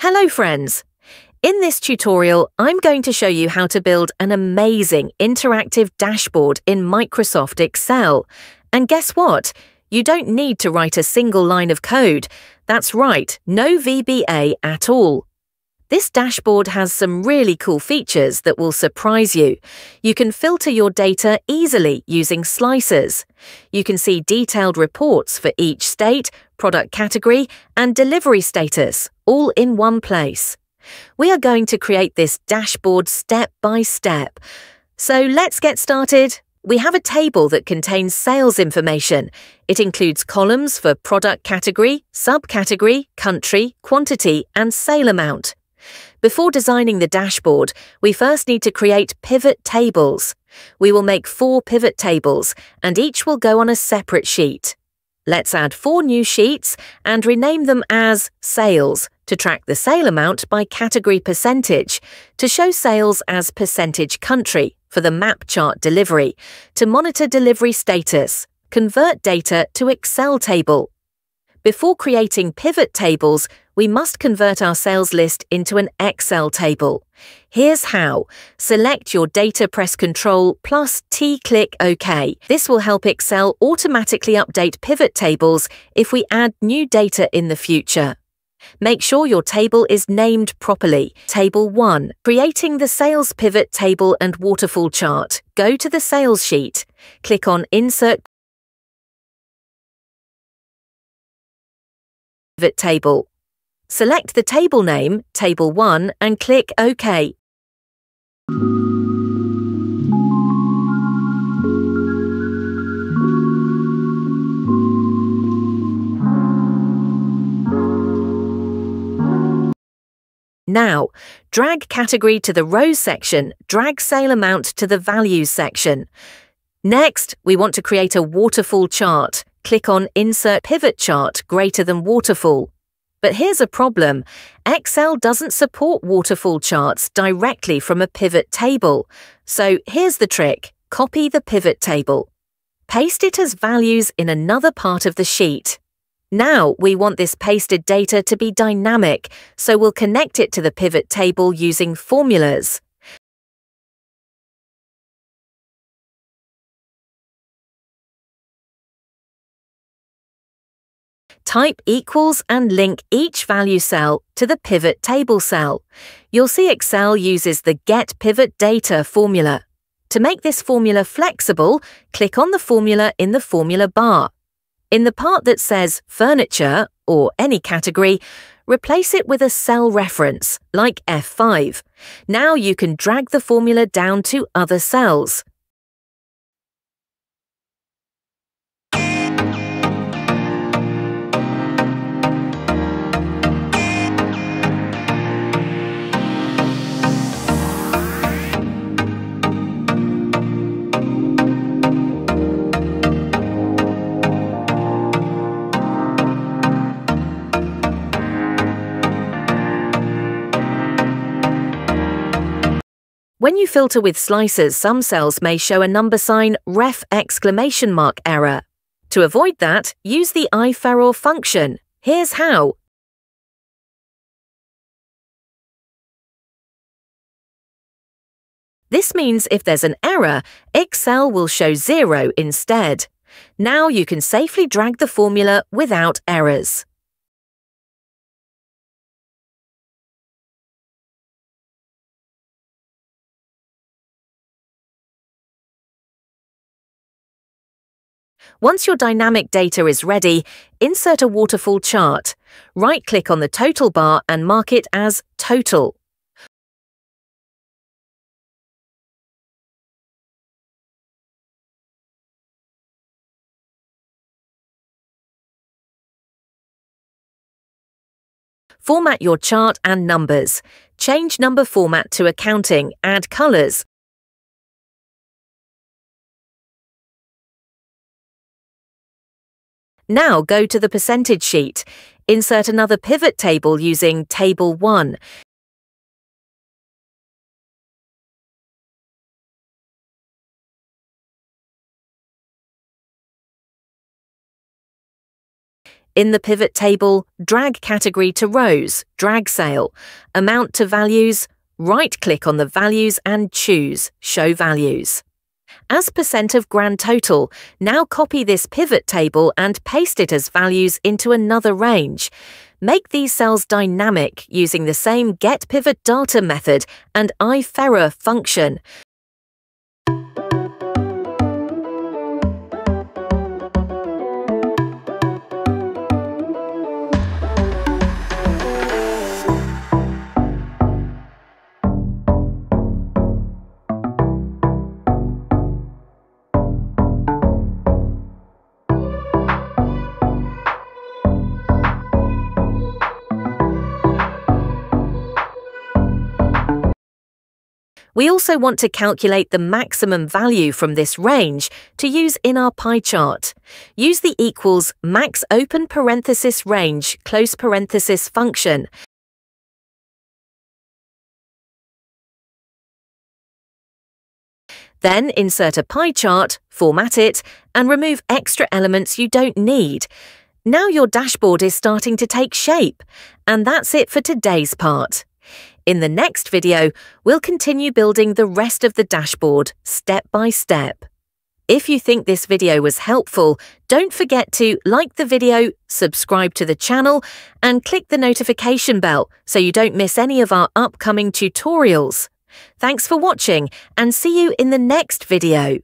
Hello friends! In this tutorial, I'm going to show you how to build an amazing interactive dashboard in Microsoft Excel. And guess what? You don't need to write a single line of code. That's right, no VBA at all. This dashboard has some really cool features that will surprise you. You can filter your data easily using slicers. You can see detailed reports for each state, product category, and delivery status, all in one place. We are going to create this dashboard step by step. So let's get started. We have a table that contains sales information. It includes columns for product category, subcategory, country, quantity, and sale amount. Before designing the dashboard, we first need to create pivot tables. We will make four pivot tables, and each will go on a separate sheet. Let's add four new sheets and rename them as Sales to track the sale amount by category percentage, to show sales as percentage country for the map chart delivery, to monitor delivery status, convert data to Excel table. Before creating pivot tables, we must convert our sales list into an Excel table. Here's how. Select your data press control plus T click OK. This will help Excel automatically update pivot tables if we add new data in the future. Make sure your table is named properly. Table 1. Creating the sales pivot table and waterfall chart. Go to the sales sheet. Click on Insert Pivot Table. Select the table name, Table 1, and click OK. Now, drag category to the rows section, drag sale amount to the values section. Next, we want to create a waterfall chart. Click on Insert Pivot Chart greater than waterfall. But here's a problem. Excel doesn't support waterfall charts directly from a pivot table. So here's the trick. Copy the pivot table. Paste it as values in another part of the sheet. Now we want this pasted data to be dynamic, so we'll connect it to the pivot table using formulas. Type equals and link each value cell to the pivot table cell. You'll see Excel uses the Get Pivot Data formula. To make this formula flexible, click on the formula in the formula bar. In the part that says Furniture or any category, replace it with a cell reference, like F5. Now you can drag the formula down to other cells. When you filter with slicers, some cells may show a number sign ref exclamation mark error. To avoid that, use the IFERROR function. Here's how. This means if there's an error, Excel will show zero instead. Now you can safely drag the formula without errors. Once your dynamic data is ready, insert a waterfall chart. Right-click on the total bar and mark it as Total. Format your chart and numbers. Change number format to accounting, add colours, Now go to the percentage sheet. Insert another pivot table using Table 1. In the pivot table, drag category to rows, drag sale, amount to values, right click on the values and choose Show Values. As percent of grand total, now copy this pivot table and paste it as values into another range. Make these cells dynamic using the same getPivotData method and IFERROR function. We also want to calculate the maximum value from this range to use in our pie chart. Use the equals max open parenthesis range close parenthesis function. Then insert a pie chart, format it, and remove extra elements you don't need. Now your dashboard is starting to take shape. And that's it for today's part. In the next video, we'll continue building the rest of the dashboard step by step. If you think this video was helpful, don't forget to like the video, subscribe to the channel, and click the notification bell so you don't miss any of our upcoming tutorials. Thanks for watching and see you in the next video.